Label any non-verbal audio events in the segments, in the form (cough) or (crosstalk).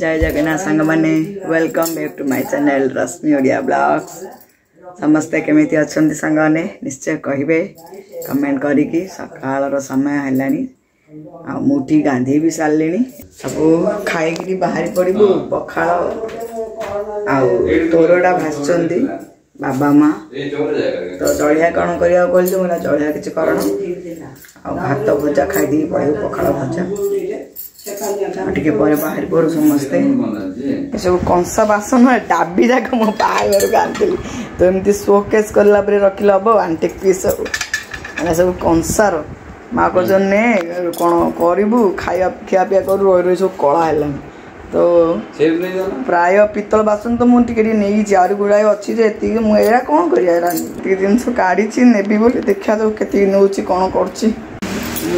जय Jagannath संगमने welcome back to my channel Rashmi Odia blogs समस्ते केमी अच्छा सांगने निश्चय कहे कमेंट करी सकाल समय है मुठी गांधी भी सारे सब खाई बाहरी पड़ू पखाड़ आोरडा भाषुंट बाबा माँ तो जलिया कौन करवा कहली जलिया किसी करण भात भजा खाई पड़ू पखाड़ भजा ଟିକେ ପରେ ବାହାରି ପଡ଼ୁ ସମସ୍ତେ ଏସବୁ କଂସା ବାସନ ଡାବି ଯାକ ମୋ ବାହାଘରକୁ ଆଣିଥିଲି ତ ଏମିତି ସୋକେସ୍ କଲା ପରେ ରଖିଲେ ହେବ ଆଣ୍ଟିକ୍ ପିସ୍ ସବୁ ଏଇଟା ସବୁ କଂସାର ମା' କହୁଛନ୍ତି ନେ କ'ଣ କରିବୁ ଖାଇବା ଖିଆପିଆ କରୁ ରହି ରହି ସବୁ କଳା ହେଲାଣି ତ ପ୍ରାୟ ପିତ୍ତଳ ବାସନ ତ ମୁଁ ଟିକେ ଟିକେ ନେଇଛି ଆହୁରି ଗୁଡ଼ାଏ ଅଛି ଯେ ଏତିକି ମୁଁ ଏଇଟା କ'ଣ କରିବା ଏଇଟା ଏତିକି ଜିନିଷ କାଢ଼ିଛି ନେବି ବୋଲି ଦେଖିବା ସବୁ କେତିକି ନେଉଛି କ'ଣ କରୁଛି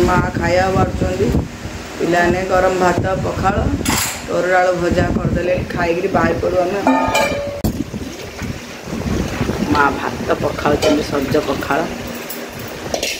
ମା' ଖାଇବା ବାହାରୁଛନ୍ତି ପିଲାମାନେ ଗରମ ଭାତ ପଖାଳ ତୋରଡାଳୁ ଭଜା କରିଦେଲେ ଖାଇକିରି ବାହାରି ପଡ଼ୁ ଆମେ ମା ଭାତ ପଖାଳୁଛନ୍ତି ସଜ ପଖାଳ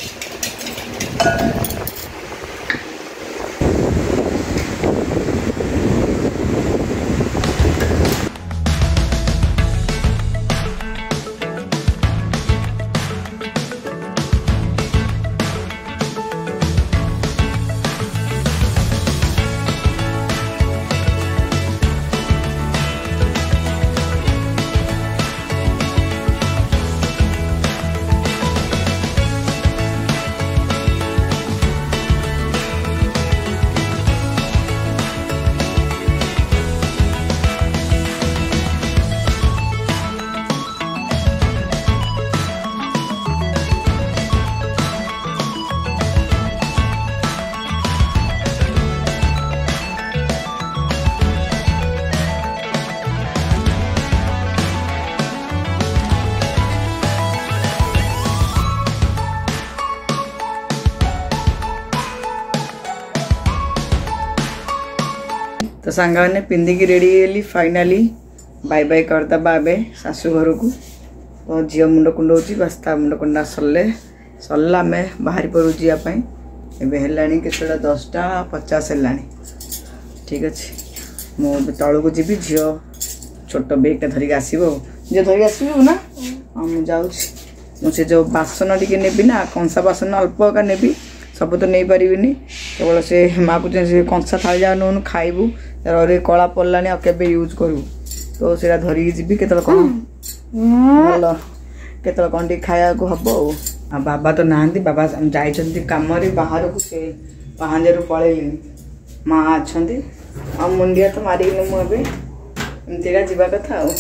सांग मैंने पिंधिक रेडी फाइनाली बाय बाय करदबा ए शाशुघर को तो झील मुंड कुंड होता मुंड कुंड सरले सर आम बाहरी पड़ू जीपाई एत दसटा पचास है ठीक अच्छे मुझे तौक जी झील छोट बेगटा धरिक आसब झील धरिक आसबूना हाँ मुझे जो बासन टे ना कंसा बासन अल्प का नेबी सब तो नहीं पारिनी କେବଳ ସେ ମାଗୁଛନ୍ତି ସେ କଂସା ଥାଳି ଯାହା ନଉନୁ ଖାଇବୁ ତାର କଳା ପଡ଼ିଲାନି ଆଉ କେବେ ୟୁଜ୍ କରିବୁ ତ ସେଇଟା ଧରିକି ଯିବି କେତେବେଳେ କ'ଣ ଭଲ କେତେବେଳେ କ'ଣ ଟିକେ ଖାଇବାକୁ ହେବ ଆଉ ଆଉ ବାବା ତ ନାହାନ୍ତି ବାବା ଯାଇଛନ୍ତି କାମରେ ବାହାରକୁ ସେ ପାହାଞ୍ଜରୁ ପଳେଇଲେଣି ମା ଅଛନ୍ତି ଆଉ ମୁଣ୍ଡିଆ ତ ମାରିକିନି ମୁଁ ଏବେ ଏମିତିକା ଯିବା କଥା ଆଉ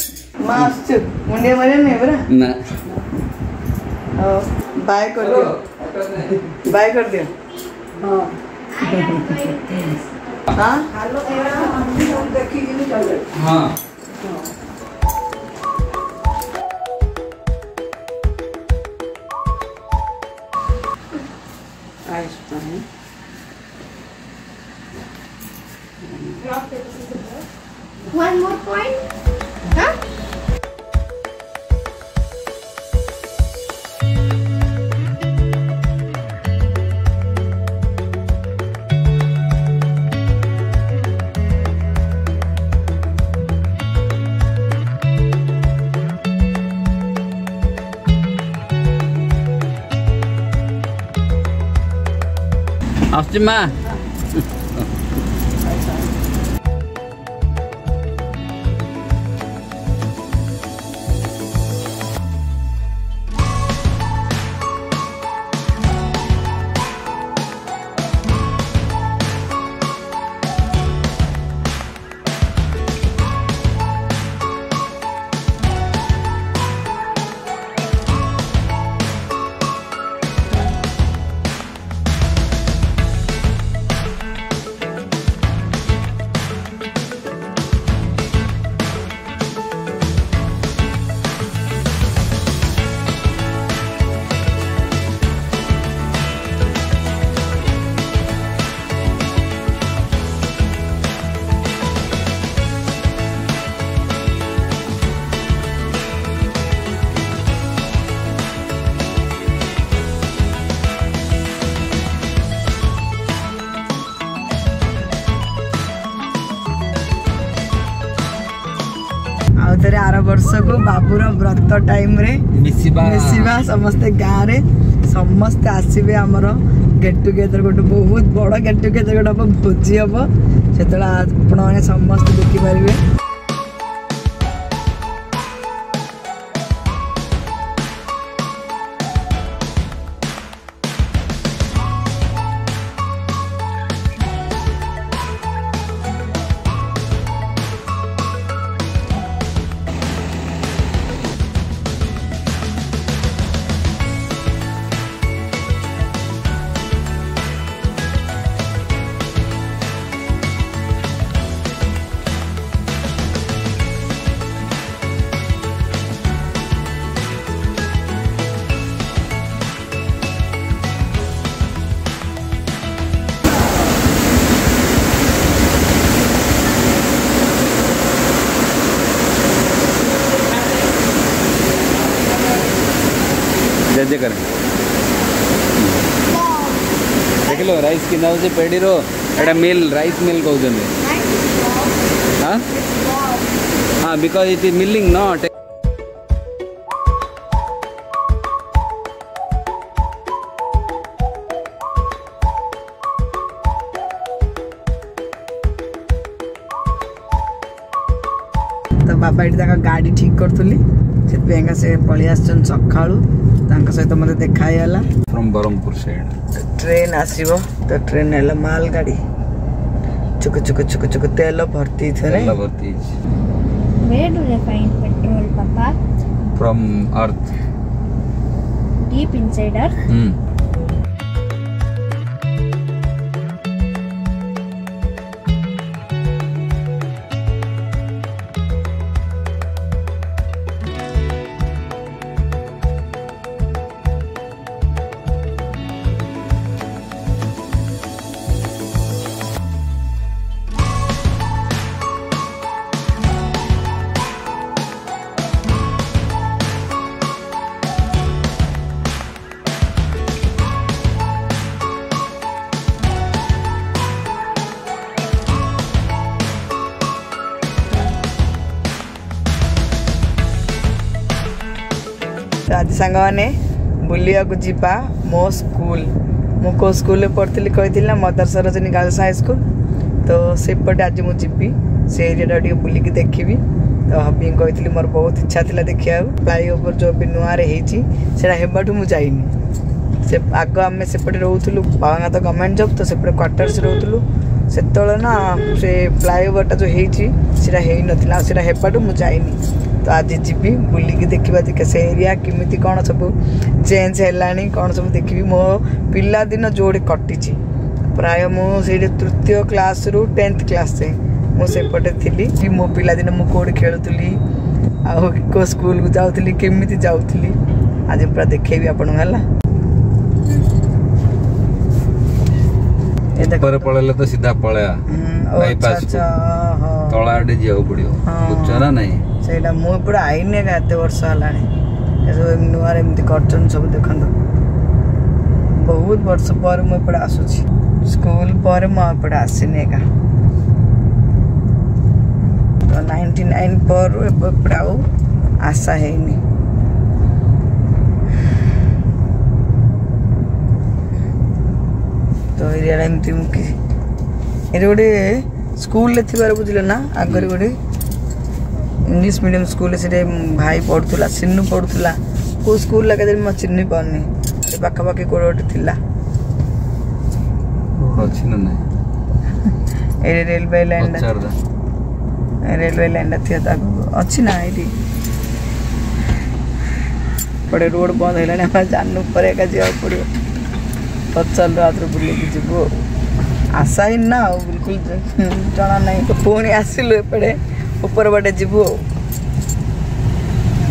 ମା ଆସୁଛୁ ମୁଣ୍ଡିଆ ମାରିବନି ପରା ନା ଆଉ ବାଏ କରିଦିଅ ବାଏ କରିଦିଅ ହଁ हाँ 먹지마 ଆଉ ଥରେ ଆର ବର୍ଷକୁ ବାବୁର ବ୍ରତ ଟାଇମ୍ରେ ମିଶିବା ମିଶିବା ସମସ୍ତେ ଗାଁରେ ସମସ୍ତେ ଆସିବେ ଆମର ଗେଟ୍ ଟୁଗେଦର ଗୋଟେ ବହୁତ ବଡ଼ ଗେଟ୍ ଟୁଗେଦର ଗୋଟେ ହେବ ଭୋଜି ହେବ ସେତେବେଳେ ଆପଣମାନେ ସମସ୍ତେ ଦେଖିପାରିବେ मजे करें देख लो राइस कि हूँ पेड़ी एटा मिल रईस मिल कहते हाँ हाँ because it is milling not ବାପା ଏଠି ତାଙ୍କ ଗାଡ଼ି ଠିକ୍ କରୁଥିଲି ସେଥିପାଇଁକା ସେ ପଳେଇ ତାଙ୍କ ସହିତ ମୋତେ ଦେଖା ହେଇଗଲା ଫ୍ରମ୍ ବ୍ରହ୍ମପୁର ସାଇଡ୍ ଟ୍ରେନ୍ ଆସିବ ତ ଟ୍ରେନ୍ ହେଲା ମାଲଗାଡ଼ି ଚୁକ ଚୁକ ଚୁକ ଚୁକ ତେଲ ଭର୍ତ୍ତି ଭର୍ତ୍ତି ହେଇଛି Where do they find petrol, तो आज सांग मैंने बुलाक जावा मो स्कूल मुको स्कूल पढ़ती कही मदर सरोजनी गर्ल्स हाईस्कल तो सेपटे आज मुझी से एरिया बुलिक देखी तो हबी कही मोर बहुत इच्छा था देखा फ्लाईओवर जो भी नुआर होबू मुझे से आग आम सेपटे रोलु तो गवर्नमेंट जब तो सेपटे क्वार्टर्स रोलूँ से ना से फ्लाईओवर टा जो होती है ना सीटा होबू मुझे ତ ଆଜି ଯିବି ବୁଲିକି ଦେଖିବା ଯେ ସେ ଏରିଆ କେମିତି କ'ଣ ସବୁ ଚେଞ୍ଜ ହେଲାଣି କ'ଣ ସବୁ ଦେଖିବି ମୋ ପିଲାଦିନ ଯେଉଁଠି କଟିଛି ପ୍ରାୟ ମୁଁ ସେଇଠି ତୃତୀୟ କ୍ଲାସ୍ରୁ ଟେନ୍ଥ କ୍ଲାସ୍ ଯାଏଁ ମୁଁ ସେପଟେ ଥିଲି କି ମୋ ପିଲାଦିନ ମୁଁ କେଉଁଠି ଖେଳୁଥିଲି ଆଉ କେଉଁ ସ୍କୁଲକୁ ଯାଉଥିଲି କେମିତି ଯାଉଥିଲି ଆଜି ପୁରା ଦେଖେଇବି ଆପଣଙ୍କୁ ହେଲା ଉପରେ ପଳେଇଲେ ତ ସିଧା ପଳେଇବା ବାଇପାସ୍ ତଳ ଆଡ଼େ ଯିବାକୁ ପଡ଼ିବ ବୁଝଛ ନା ନାହିଁ ସେଇଟା ମୁଁ ଏପଟେ ଆଇନି ଏକା ଏତେ ବର୍ଷ ହେଲାଣି ଏସବୁ ନୂଆରେ ଏମିତି କରୁଛନ୍ତି ସବୁ ଦେଖନ୍ତୁ ବହୁତ ବର୍ଷ ପରେ ମୁଁ ଏପଟେ ଆସୁଛି ସ୍କୁଲ ପରେ ମୁଁ ଏପଟେ ଆସିନି ଏକା ତ ନାଇଣ୍ଟି ନାଇନ୍ ପରରୁ ଏପଟେ ଆଉ ଆଶା ହେଇନି ତ ଏରିଆଟା ଏମିତି ମୁଁ କି ଏଠି ଗୋଟେ ସ୍କୁଲରେ ଥିବାର ବୁଝିଲେ ନା ଆଗରେ ଗୋଟେ ইংলিশ ମିଡ଼ିୟମ୍ ସ୍କୁଲରେ ସେଠି ଭାଇ ପଢ଼ୁଥିଲା ସିନୁ ପଢ଼ୁଥିଲା କେଉଁ ସ୍କୁଲ ଲାଗେ ମୁଁ ଚିହ୍ନି ପାରୁନି ସେ ପାଖାପାଖି କେଉଁଠି ଗୋଟେ ଥିଲା ଅଛି ନା ନାହିଁ ଏଠି ରେଲୱେ ଲାଇନ୍ଟା ରେଲୱେ ଲାଇନ୍ଟା ଥିଲା ତା ଆଗକୁ ଅଛି ନା ଏଠି ଗୋଟେ ରୋଡ଼ ବନ୍ଦ ହେଲାଣି ଆମେ ଜାଣିନୁ ପରେ ଏକା ଯିବାକୁ ପଡ଼ିବ ପଚାରିଲୁ ଆଉଥରେ ବୁଲିକି ଯିବୁ ଆଶା ହିଁ ନା ଆଉ ବିଲକୁଲ ଜଣା ନାହିଁ ପୁଣି ଆସିଲୁ ଏପଟେ ଉପର ବାଟେ ଯିବୁ ଆଉ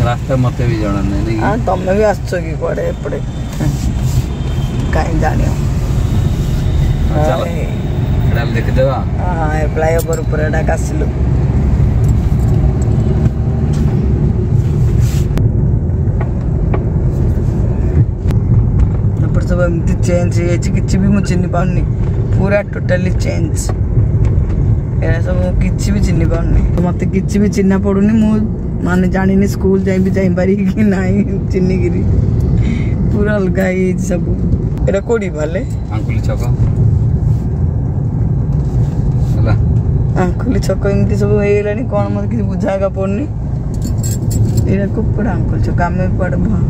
ରାସ୍ତା ମୋତେ ବି ଜଣା ନାହିଁ ହଁ ତମେ ବି ଆସୁଛ କି କୁଆଡ଼େ ଏପଟେ କାହିଁ ଜାଣିବ ଦେଖିଦେବା ହଁ ଫ୍ଲାଇଓଭର ଉପରେ ଏଇଟା ଆସିଲୁ ଏପଟେ ସବୁ ଏମିତି ଚେଞ୍ଜ ହେଇଯାଇଛି କିଛି ବି ମୁଁ ଚିହ୍ନି ପାରୁନି ପୁରା ଟୋଟାଲି ଚେଞ୍ଜ ଏରା ସବୁ କିଛି ବି ଚିହ୍ନି ପାରୁନି ମୋତେ କିଛି ବି ଚିହ୍ନା ପଡ଼ୁନି ମୁଁ ମାନେ ଜାଣିନି ସ୍କୁଲ ଯାଇ ବି ଯାଇପାରିବି କି ନାହିଁ ଚିହ୍ନିକିରି ପୁରା ଅଲଗା ହେଇଯାଇଛି ସବୁ ଏଇଟା କୋଉଠି ଭାଲେ ଆଙ୍କୁଲି ଛକ ହେଲା ଆଙ୍କୁଲି ଛକ ଏମିତି ସବୁ ହେଇଗଲାଣି କ'ଣ ମୋତେ କିଛି ବୁଝା ହେକା ପଡ଼ୁନି ଏଇଟା କୁକୁଡ଼ା ଆଙ୍କୁଲି ଛକ ଆମେ କୁଆଡ଼େ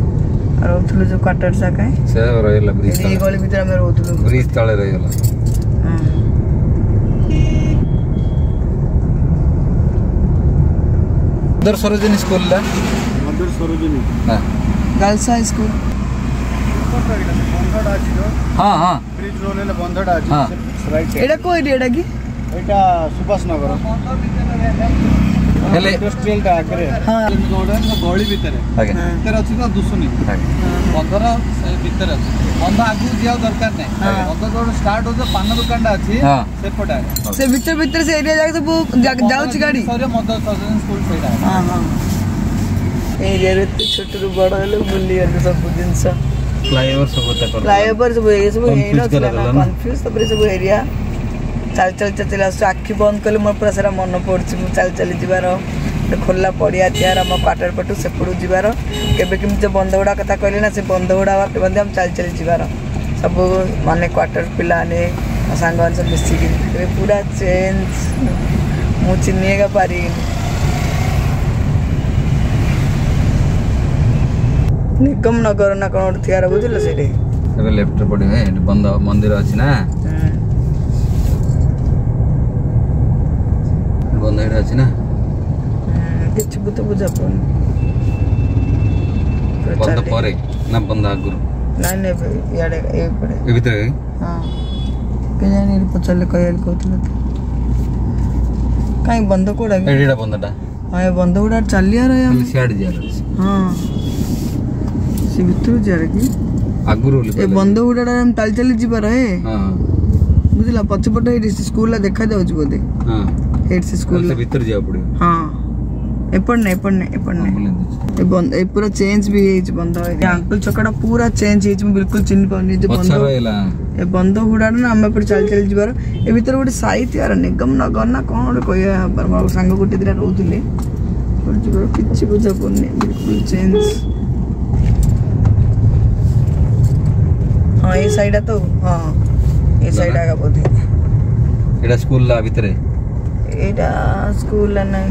ରହୁଥିଲୁ ଯୋଉ କ୍ୱାର୍ଟର୍ସା କାହିଁ ସେ ରହିଗଲା ବ୍ରିଜ ଗଳି ଭିତରେ ଆମେ ରହୁଥିଲୁ ବ୍ରିଜ ତଳେ ରହିଗଲା ହଁ mother Sarojini school the mother Sarojini Ha girls high school হা হা ব্ৰিজ ৰোড এলে বন্ধড আছে হা এটা কোই এটা কি এটা সুভাষ নগৰ ହେଲେ ଇଣ୍ଡଷ୍ଟ୍ରିଆଲ ଟ୍ରାକରେ ଗଳି ଭିତରେ ଭିତରେ ଅଛି ତ ଦୁଶୁନି ବନ୍ଦର ଭିତରେ ଅଛି ବନ୍ଧ ଆଗକୁ ଯିବା ଦରକାର ନାହିଁ ବନ୍ଧ ଯୋଉଠୁ ଷ୍ଟାର୍ଟ ହଉଛି ପାନ ଦୋକାନଟା ଅଛି ସେପଟେ ସେ ଭିତରେ ଭିତରେ ସେ ଏରିଆ ଯାକ ସବୁ ଯାଉଛି ଗାଡି ମଦ ସ୍କୁଲ ସେଇଟା ଏରିଆରେ ଏତେ ଛୋଟରୁ ବଡ ହେଲେ ଭୁଲିଗଲେ ସବୁ ଜିନିଷ ଫ୍ଲାଇଓଭର ସବୁ ଫ୍ଲାଇଓଭର ସବୁ ଏରିଆ ସବୁ ହେଇନଥିଲା କନଫ୍ୟୁଜ ତାପରେ ସବୁ ଏରିଆ ଚାଲି ଚାଲି ଚାଲି ଚାଲି ଆସୁଛୁ ଆଖି ବନ୍ଦ କଲେ ମୋର ପୁରା ସେଇଟା ମନେ ପଡ଼ୁଛି ମୁଁ ଚାଲି ଚାଲି ଯିବାର ଗୋଟେ ଖୋଲା ପଡ଼ିଆ ତିଆର ଆମ କ୍ୱାର୍ଟର ପଟୁ ସେପଟୁ ଯିବାର କେବେ କେମିତି ଯେଉଁ ବନ୍ଧଗୁଡ଼ା କଥା କହିଲି ନା ସେ ବନ୍ଧଗୁଡ଼ା ବାଟେ ମଧ୍ୟ ଆମେ ଚାଲି ଚାଲି ଯିବାର ସବୁ ମାନେ କ୍ୱାର୍ଟର ପିଲାମାନେ ମୋ ସାଙ୍ଗମାନେ ସବୁ ମିଶିକି ଏବେ ପୁରା ଚେଞ୍ଜ ମୁଁ ଚିହ୍ନି ଏକା ପାରିବିନି ନିଗମ ନଗର ନା କ'ଣ ଗୋଟେ ଥିବାର ବୁଝିଲ ସେଇଠି ଏବେ ଲେଫ୍ଟରେ ପଡ଼ିବେ ବନ୍ଧ ମନ୍ଦିର ଅଛି ନା বাইরে আছি না দেখছি বুঝতে বুঝাবো বন্ধ পরে না বন্ধ আগুরু না না ইয়াড়ে এই পড়ে এ ভিতরে হ্যাঁ কে জানি পচারলে কয়াল কইতলে କାଇଁ ବନ୍ଧ କୋଉଟା ଏଇଟା ବନ୍ଧଟା ହଁ ଏ ବନ୍ଧ ଗୁଡ଼ା ଚାଲିବାର ସିଆଡ଼େ ଯିବାର ଅଛି ହଁ ସେ ଭିତରୁ ଯିବାର କି ଆଗରୁ ଏ ବନ୍ଧ ଗୁଡ଼ାଟା ଚାଲି ଚାଲି ଯିବାର ହେ ବୁଝିଲା ପଛପଟେ ଏଇଠି ସ୍କୁଲଟା ଦେଖାଯାଉଛି ବୋଧେ ହଁ ಹೆಡ್ಸ್ ಸ್ಕೂಲ್ भीतर जाओ पड़े हां ಎಪ್ಪಣ್ಣೆ ಎಪ್ಪಣ್ಣೆ ಎಪ್ಪಣ್ಣೆ ये बंद ये पूरा चेंज भी है इज बंद है ये अंकल चकड़ा पूरा चेंज है इज में बिल्कुल चिन्ह पानी जो बंद होइला ये बंद हुडा ना हम पर चल चल जिबार ए भीतर गोटे साइट यार निगम नगर ना कोन कोई हाँ, पर मोर संग गोटे दिरा रहउथिले पर जिबार किछि बुझा पड़ने बिल्कुल चेंज हां ये साइड तो हां ये साइड आगा बोधी एडा स्कूल ला भीतर है এটা স্কুল না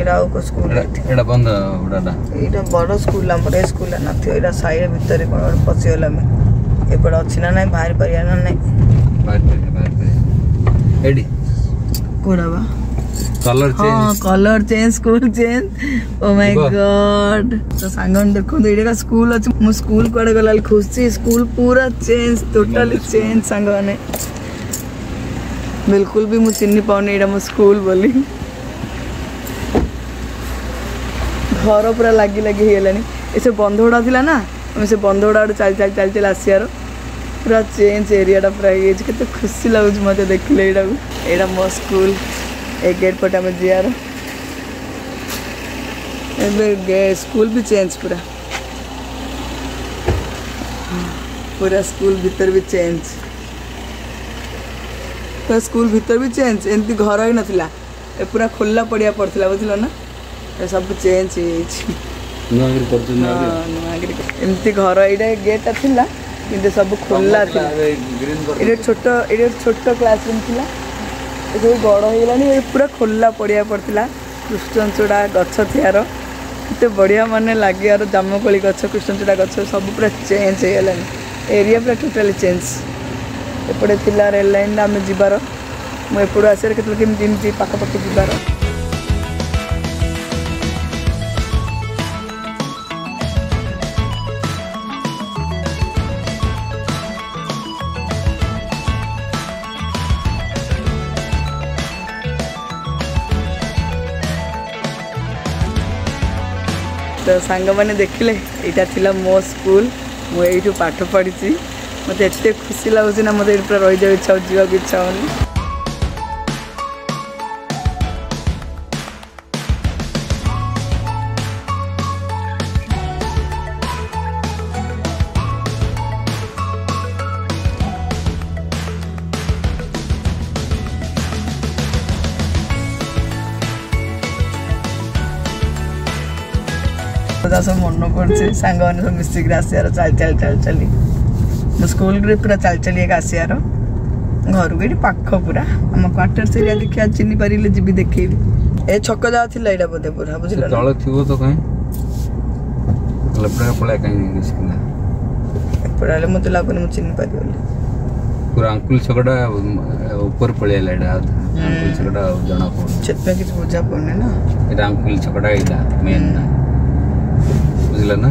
এটা আউ কো স্কুল এটা বন্ধ ওটাটা এটা বড় স্কুল আমার এই স্কুল না থিও এটা সাইড ভিতরে কোন পছি হলাম এপড় আছে না নাই বাইরে পারিয়া না নাই বাইরে পারিয়া বাইরে পারিয়া এডি কোড়া বা colour change colour change school change oh my god तो सांगन देखो तो एडा स्कूल अछि मु स्कूल कोड़े गलाल खुशी स्कूल पूरा चेंज टोटली चेंज सांगने बिल्कुल भी मुझे चिन्ह मो स्कूल बोली घर पूरा लग लगे ये सब बंध गुड़ा था ना से बंध गुड़ा चल चल चल चल आसियार पूरा चेंज एरिया पूरा ये कत खुशी लगुच मत देख लाक ये मो स्कूल ए गेट पटे आम जीवर स्कूल भी चेंज पूरा पूरा स्कूल भीतर भी चेंज स्कुल भित्रेज एम घर है ना खोला पढिया पडिरा बुझ्नु नेन्जा गेट सबै खोला थियो गड पूरा खोला पढिया पडिला कृष्णचूा गछ थिएर एक्स बढिया मन लाग्यार दामकली गछ कृष्णचूा गछ सब पूरा चेन्ज हैगला एरिया पुरा टोटाली चेन्ज ఎప్పుడే తిల్లారు వెళ్ళైంది ఆమె మేము ఎప్పుడు అసరికట్లకి దింపి పక్క పక్క జిబ్బారో ତ ସାଙ୍ଗମାନେ ଦେଖିଲେ ଏଇଟା ଥିଲା ମୋ ସ୍କୁଲ ମୁଁ ଏଇଠୁ ପାଠ ପଢ଼ିଛି ମୋତେ ଏତେ ଖୁସି ଲାଗୁଛି ନା ମୋତେ ଏଠି ପୁରା ରହିଯିବାକୁ ଇଚ୍ଛା ହେଉଛି ଯିବାକୁ ଇଚ୍ଛା ହେଉନି ସବୁ ମନ ପଡ଼ୁଛି ସାଙ୍ଗମାନେ ସବୁ ମିଶିକିରି ଆସିବାର ଚାଲି ଚାଲି ଚାଲି ଚାଲି ସ୍କୁଲ ଗ୍ରୁପ୍ ପୁରା ଚାଲି ଚାଲିକା ଆସିବାର ଘରକୁ ଏଠି ପାଖ ପୁରା ଆମ କ୍ୱାର୍ଟର୍ସ ଏରିଆ ଦେଖିବା ଚିହ୍ନି ପାରିଲେ ଯିବି ଦେଖେଇବି ଏ ଛକ ଯାହା ଥିଲା ଏଇଟା ବୋଧେ ପୁରା ବୁଝିଲ ତଳେ ଥିବ ତ କାହିଁ ଲେପଡ଼ା ପଳେଇ କାହିଁ ଦେଖିଲା ଏପଟେ ହେଲେ ମୋତେ ଲାଗୁନି ମୁଁ ଚିହ୍ନି ପାରିବି ବୋଲି ପୁରା ଆଙ୍କୁଲ ଛକଟା ଉପରେ ପଳେଇ ହେଲା ଏଇଟା ଆଙ୍କୁଲ ଛକଟା ଜଣା ପଡ଼ୁନି ସେଥିପାଇଁ କିଛି ବୁଝା ପଡ଼ୁନି ନା ଏଇଟା ଆଙ୍କୁଲ ଛକଟା ଏଇଟା ମେନ୍ ନା ବୁଝିଲ ନା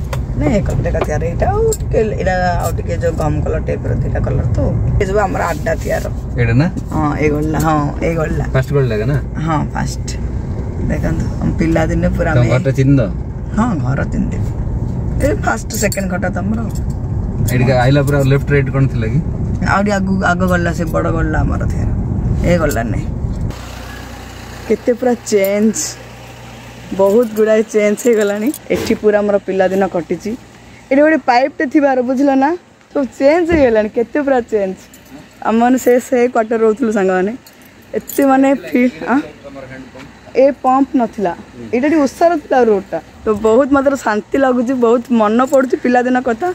ନା ଏ କଲର୍ଟା ଏକା ତିଆରି ଏଇଟା ଆଉ ଟିକେ ଏଇଟା ଆଉ ଟିକେ ଯୋଉ ଗମ୍ କଲର୍ ଟାଇପ୍ର ଦୁଇଟା କଲର୍ ତ ଏ ସବୁ ଆମର ଆଠଟା ତିଆର ଏଇଟା ନା ହଁ ଏଇ ଗୋଲ୍ଡା ହଁ ଏଇ ଗୋଲ୍ଡା ଫାଷ୍ଟ ଗୋଲ୍ଡା ନା ହଁ ଫାଷ୍ଟ ଦେଖନ୍ତୁ ପିଲାଦିନେ ପୁରା ଘରଟା ଚିହ୍ନ ହଁ ଘର ଚିହ୍ନିଦେବି ଏ ଫାଷ୍ଟ ସେକେଣ୍ଡ ଘରଟା ତମର ଏଇଠିକା ଆଇଲା ପୁରା ଲେଫ୍ଟ ରାଇଟ୍ କ'ଣ ଥିଲା କି ଆହୁରି ଆଗ ଆଗ ଗଲା ସେ ବଡ଼ ଗଲା ଆମର ଥିଲା ଏ ଗଲା ନାହିଁ କେତେ ପୁରା ଚେଞ୍ଜ ବହୁତ ଗୁଡ଼ାଏ ଚେଞ୍ଜ ହେଇଗଲାଣି ଏଠି ପୁରା ମୋର ପିଲାଦିନ କଟିଛି ଏଠି ଗୋଟେ ପାଇପ୍ଟେ ଥିବାର ବୁଝିଲ ନା ସବୁ ଚେଞ୍ଜ ହେଇଗଲାଣି କେତେ ପୁରା ଚେଞ୍ଜ ଆମମାନେ ସେ ସେ କ୍ୱାର୍ଟର ରହୁଥିଲୁ ସାଙ୍ଗମାନେ ଏତେ ମାନେ ଏ ପମ୍ପ ନଥିଲା ଏଇଟା ଟିକେ ଓଷାର ଥିଲା ରୋଡ଼୍ଟା ତ ବହୁତ ମାତ୍ର ଶାନ୍ତି ଲାଗୁଛି ବହୁତ ମନ ପଡ଼ୁଛି ପିଲାଦିନ କଥା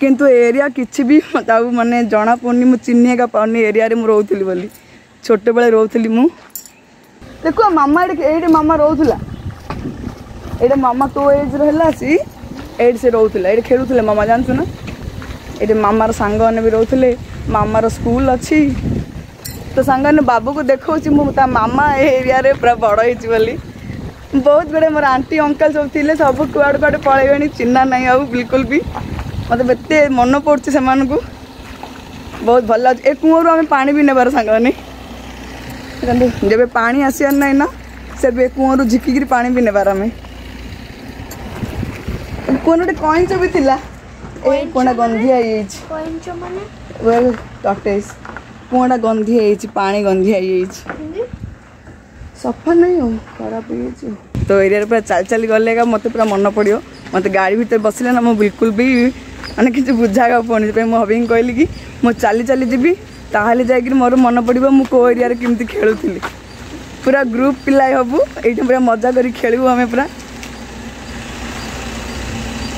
କିନ୍ତୁ ଏରିଆ କିଛି ବି ଆଉ ମାନେ ଜଣାପଡ଼ୁନି ମୁଁ ଚିହ୍ନି ଏକା ପାରୁନି ଏରିଆରେ ମୁଁ ରହୁଥିଲି ବୋଲି ଛୋଟବେଳେ ରହୁଥିଲି ମୁଁ ଦେଖ ମାମା ଏଇଠି ଏଇଠି ମାମା ରହୁଥିଲା এটা মামা তো এজর হেলা আসি ଏଇଠି ସେ ରହୁଥିଲେ ଏଇଠି ଖେଳୁଥିଲେ ମାମା ଜାଣିଛୁ ନା ଏଇଠି ମାମାର ସାଙ୍ଗମାନେ ବି ରହୁଥିଲେ ମାମାର ସ୍କୁଲ ଅଛି ତ ସାଙ୍ଗମାନେ ବାବୁକୁ ଦେଖାଉଛି ମୁଁ ତା ମାମା ଏ ଏରିଆରେ ପୁରା ବଡ଼ ହେଇଛି ବୋଲି ବହୁତ ଗୁଡ଼େ ମୋର ଆଣ୍ଟି ଅଙ୍କଲ ସବୁ ଥିଲେ ସବୁ କୁଆଡ଼େ କୁଆଡ଼େ ପଳେଇବେଣି ଚିହ୍ନା ନାହିଁ ଆଉ ବିଲକୁଲ ବି ମୋତେ ଏତେ ମନେ ପଡ଼ୁଛି ସେମାନଙ୍କୁ ବହୁତ ଭଲ ଲାଗୁଛି ଏ କୂଅରୁ ଆମେ ପାଣି ବି ନେବାର ସାଙ୍ଗମାନେ କିନ୍ତୁ ଯେବେ ପାଣି ଆସିବାର ନାହିଁ ନା ସେବେ କୂଅରୁ ଝିକିକିରି ପାଣି ବି ନେବାର ଆମେ କୁହନ ଗୋଟେ କଇଁଚ ବି ଥିଲା ଏ କୁଅଁଟା ଗନ୍ଧିଆ ହେଇଯାଇଛି ଟଟେସ୍ କୁଅଁଟା ଗନ୍ଧିଆ ହେଇଯାଇଛି ପାଣି ଗନ୍ଧିଆ ହେଇଯାଇଛି ସଫା ନାହିଁ ଆଉ ଖରାପ ହେଇଯାଇଛି ତ ଏରିଆରେ ପୁରା ଚାଲି ଚାଲି ଗଲେ ଏକା ମୋତେ ପୁରା ମନେ ପଡ଼ିବ ମୋତେ ଗାଡ଼ି ଭିତରେ ବସିଲେ ନା ମୁଁ ବିଲକୁଲ ବି ମାନେ କିଛି ବୁଝା ହେବାକୁ ପଡ଼ୁନି ସେଥିପାଇଁ ମୁଁ ହବିଙ୍କୁ କହିଲି କି ମୁଁ ଚାଲି ଚାଲି ଯିବି ତାହେଲେ ଯାଇକିରି ମୋର ମନେ ପଡ଼ିବ ମୁଁ କେଉଁ ଏରିଆରେ କେମିତି ଖେଳୁଥିଲି ପୁରା ଗ୍ରୁପ୍ ପିଲା ହେବୁ ଏଇଠି ପୁରା ମଜା କରି ଖେଳିବୁ ଆମେ ପୁରା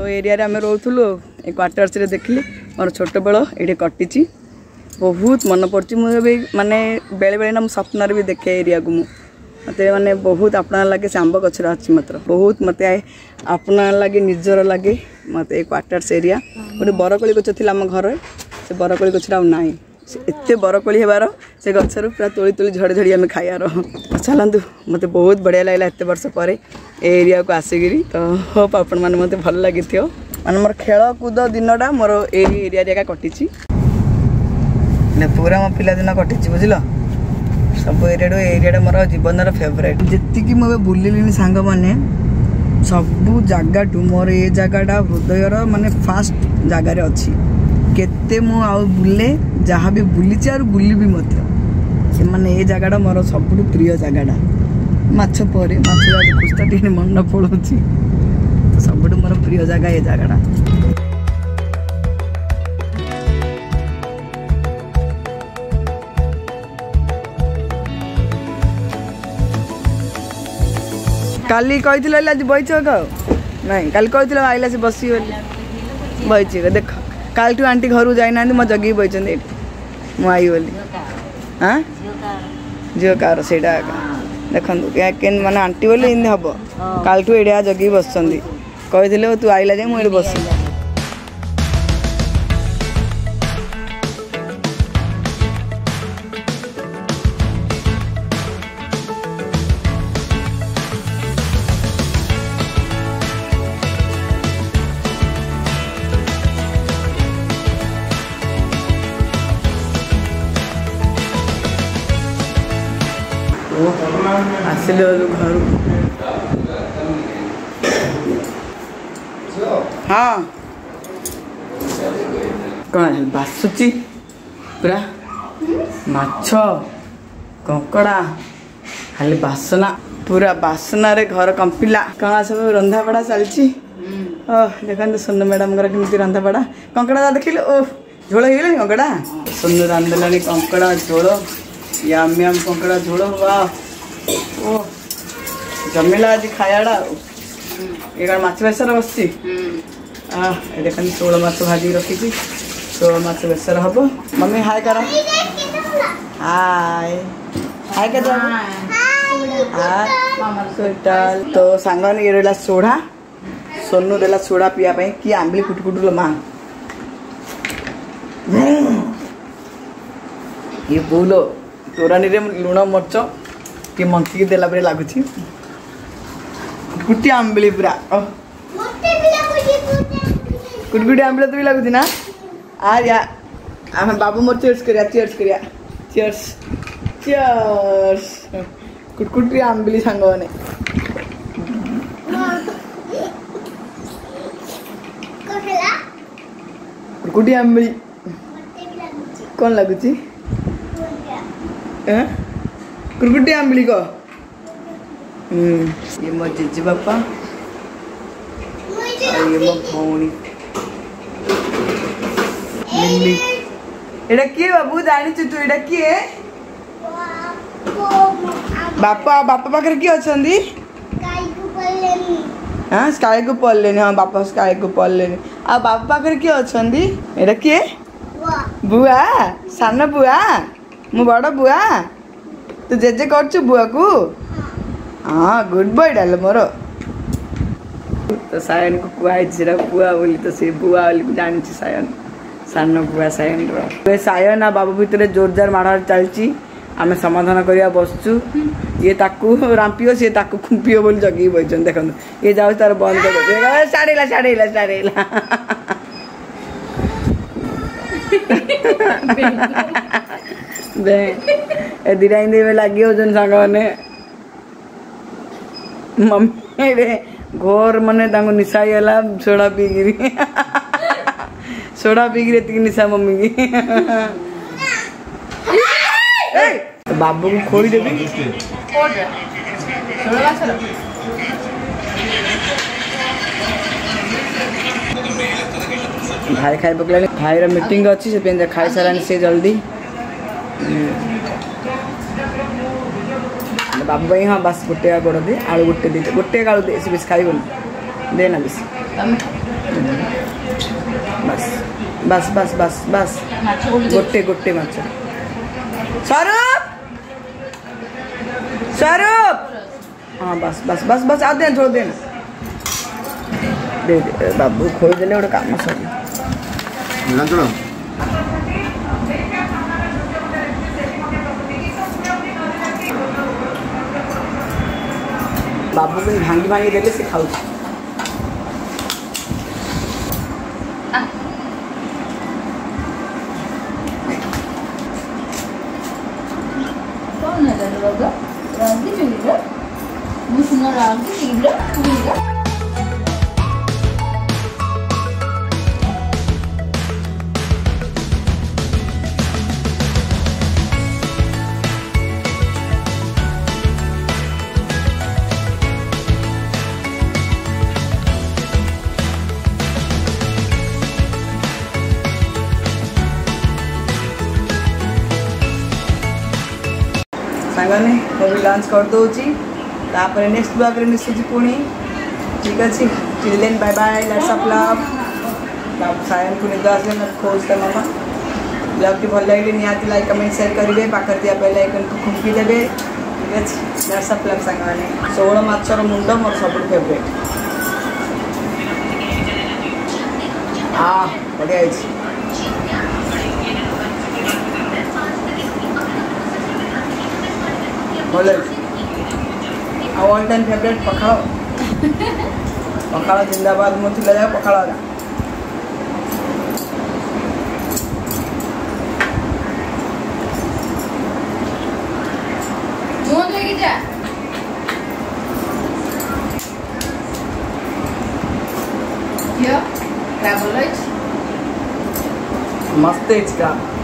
ଯେଉଁ ଏରିଆରେ ଆମେ ରହୁଥିଲୁ ଏ କ୍ୱାର୍ଟର୍ସରେ ଦେଖିଲି ମୋର ଛୋଟବେଳ ଏଇଠି କଟିଛି ବହୁତ ମନେ ପଡ଼ୁଛି ମୁଁ ଏବେ ମାନେ ବେଳେବେଳେ ନା ମୁଁ ସ୍ୱପ୍ନରେ ବି ଦେଖେ ଏରିଆକୁ ମୁଁ ମୋତେ ମାନେ ବହୁତ ଆପଣା ଲାଗେ ସେ ଆମ୍ବ ଗଛରେ ଅଛି ମାତ୍ର ବହୁତ ମୋତେ ଆପଣା ଲାଗେ ନିଜର ଲାଗେ ମୋତେ ଏ କ୍ୱାର୍ଟର୍ସ ଏରିଆ ଗୋଟେ ବରକୋଳି ଗଛ ଥିଲା ଆମ ଘରେ ସେ ବରକୋଳି ଗଛଟା ଆଉ ନାହିଁ ଏତେ ବରକୋଳି ହେବାର ସେ ଗଛରୁ ପୁରା ତୋଳି ତୋଳି ଝଡ଼ି ଝଡ଼ି ଆମେ ଖାଇବାର ଚାଲନ୍ତୁ ମୋତେ ବହୁତ ବଢ଼ିଆ ଲାଗିଲା ଏତେ ବର୍ଷ ପରେ ଏ ଏରିଆକୁ ଆସିକିରି ତ ହୋପ୍ ଆପଣମାନେ ମୋତେ ଭଲ ଲାଗିଥିବ ମାନେ ମୋର ଖେଳକୁଦ ଦିନଟା ମୋର ଏଇ ଏରିଆରେ ଏକା କଟିଛି ପୁରା ମୋ ପିଲାଦିନ କଟିଛି ବୁଝିଲ ସବୁ ଏରିଆଠୁ ଏ ଏରିଆଟା ମୋର ଜୀବନର ଫେଭରେଟ୍ ଯେତିକି ମୁଁ ଏବେ ବୁଲିଲିଣି ସାଙ୍ଗମାନେ ସବୁ ଜାଗାଠୁ ମୋର ଏ ଜାଗାଟା ହୃଦୟର ମାନେ ଫାଷ୍ଟ ଜାଗାରେ ଅଛି କେତେ ମୁଁ ଆଉ ବୁଲେ ଯାହା ବି ବୁଲିଛି ଆଉ ବୁଲିବି ମଧ୍ୟ ସେମାନେ ଏ ଜାଗାଟା ମୋର ସବୁଠୁ ପ୍ରିୟ ଜାଗାଟା ମାଛ ପରେ ମାଛ ପୁସ୍ତା ଟିକେ ମନ ପଡ଼ୁଛି ତ ସବୁଠୁ ମୋର ପ୍ରିୟ ଜାଗା ଏ ଜାଗାଟା କାଲି କହିଥିଲା ଆଜି ବଇଛ ନାଇଁ କାଲି କହିଥିଲା ଆଇଲା ସେ ବସି ବୋଲି ବଇଛି ଦେଖ କାଲିଠୁ ଆଣ୍ଟି ଘରୁ ଯାଇନାହାନ୍ତି ମୋ ଜଗିକି ବସିଛନ୍ତି ଏଠି ମୁଁ ଆଇ ବୋଲି ହଁ ଝିଅ କାହାର ସେଇଟା ଦେଖନ୍ତୁ ମାନେ ଆଣ୍ଟି ବୋଲି ଏମିତି ହେବ କାଲିଠୁ ଏଇଟା ଜଗିକି ବସିଛନ୍ତି କହିଥିଲେ ତୁ ଆଇଲା ଯାଏ ମୁଁ ଏଠି ବସିଲି से ले घर हाँ कौन बासुची पूरा माछ कंकड़ा खाली बासना पूरा बासन घर कंपिला कौन सब रंधापड़ा चलती हम्म। ओह देखते सुनु मैडम कमी रंधापड़ा कंकड़ा देख लो ओह झोल हो कंकड़ा सोनू रांधला कंकड़ा झोल याम याम कंकड़ा झोल वाह ಓ ಜಮ್ಮಿಲ ಅಜ್ಜಿ ಖಾಯಾಡ ಈಗ ಮಾଛ ಬೇಸರ ಬಸ್ಸಿ ଏ ଦେଖନ୍ତୁ ଷୋହଳ ମାଛ ଭାଜିକି ରଖିଛି ଷୋହଳ ମାଛ ବେସର ହବ ମମ୍ମି ହାଏ କର ହାଏ ହାଏ କେତ ତ ସାଙ୍ଗମାନେ ଇଏ ରହିଲା ସୋଢ଼ା ସୋନୁ ଦେଲା ସୋଡ଼ା ପିଇବା ପାଇଁ କି ଆମ୍ବିଳି କୁଟୁ କୁଟୁ ଲୋ ମା ଇଏ ବୋଉଲୋ ତୋରାଣୀରେ ଲୁଣ ମରିଚ ଟିକେ ମନ୍ଥିକି ଦେଲା ପରେ ଲାଗୁଛି ଗୋଟିଏ ଆମ୍ବିଳି ପୁରା ଗୁଟି ଗୁଟି ଆମ୍ବିଳ ତ ବି ଲାଗୁଛି ନା ଆରିଆ ଆମେ ବାବୁ ମୋର ଚିୟର୍ସ କରିବା ଚିୟର୍ସ କରିବା ଚିୟର୍ସ ଚିୟର୍ସ କୁଟକୁଟି ଆମ୍ବିଳି ସାଙ୍ଗମାନେ କୁଟକୁଟି ଆମ୍ବିଳି କ'ଣ ଲାଗୁଛି ଏଁ കുറുക്കുട്ടി ഞാൻ വിളിക്കോ ये मो जीजे बापा और ये मो भौणी मिली एटा किए बाबू जानिछु तू एटा किए बापा बापा पाखरे किए अछंदी हाँ स्काई को पल लेने हाँ बापा स्काई को पल लेने आ बापा पाखरे किए अछंदी एटा किए बुआ सान बुआ मो बड़ बुआ तु जे जे गर्छु बुवाको अँ गुड बाई ढाल मर सायनको कुवा आइजी र बुवा बोली त से बुवा अलिक जान्छु सायन सानो बुवा सायन र सायन आ बाबा भित्र जोरजार जोर माड चाल्छि आमे समाधान गरिया बस्छु ये ताकु रामपियो से ताकु खुम्पियो बोली जगि भइछन् देखन ए जाउ तर बन्द गर ए साडेला साडेला साडेला (laughs) बे දිරයින්දේ වෙලා ගියෝ ජන් සංගවනේ मम्मी घोर मने तांको निशाई होला सोडा पी गिरी सोडा पी गिरी निशा मम्मी की (laughs) बाबू को खोली देबी भाई खाई पकड़ा भाई मीटिंग अच्छी से पेन खाई सारा जल्दी ବାବୁ ପାଇଁ ହଁ ବାସ୍ ଗୋଟେ ଗୋଡ଼ ଦେ ଆଳୁ ଗୋଟେ ଦୁଇ ଗୋଟେ ଆଳୁ ଦେ ସେ ବେଶୀ ଖାଇବନି ଦେ ନା ବେଶୀ ବାସ୍ ବାସ୍ ବାସ୍ ବାସ୍ ବାସ୍ ଗୋଟେ ଗୋଟେ ମାଛ ସ୍ୱରୂପ ସ୍ୱରୂପ हाँ बस बस बस बस आते हैं छोड़ देना दे दे बाबू खोल देने और काम सर बाबू को भांगी भांगी देते खाऊ ଲଞ୍ଚ କରିଦେଉଛି ତାପରେ ନେକ୍ସଟ ବ୍ଲଗ୍ରେ ମିଶୁଛି ପୁଣି ଠିକ୍ ଅଛି ଚିଲ୍ଡ୍ରେନ୍ ବାଏ ବାଏ ଲାଟ୍ସଆପ୍ ଲଭ୍ ସାୟନକୁ ନିଦ ଆସିଲେ ମୋତେ ଖୋଜ୍ ତା ମାମା ବ୍ଲଗ୍ଟି ଭଲ ଲାଗିଲେ ନିହାତି ଲାଇକ୍ କମେଣ୍ଟ ସେୟାର କରିବେ ପାଖରେ ଥିବା ବେଲ୍ ଆଇକନ୍କୁ ଖୁମ୍ପି ଦେବେ ଠିକ୍ ଅଛି ଲାଟ୍ସଆପ୍ ଲଭ୍ ସାଙ୍ଗମାନେ ଷୋହଳ ମାଛର ମୁଣ୍ଡ ମୋର ସବୁଠୁ ଫେଭରେଟ୍ ହଁ ବଢ଼ିଆ ହେଇଛି कॉलेज ଆଉ all time favourite pakhala pakhala ଜିନ୍ଦାବାଦ ମୁଁ ଥିଲା ଯାକ ପଖାଳ Yeah, travel lights. Must take car.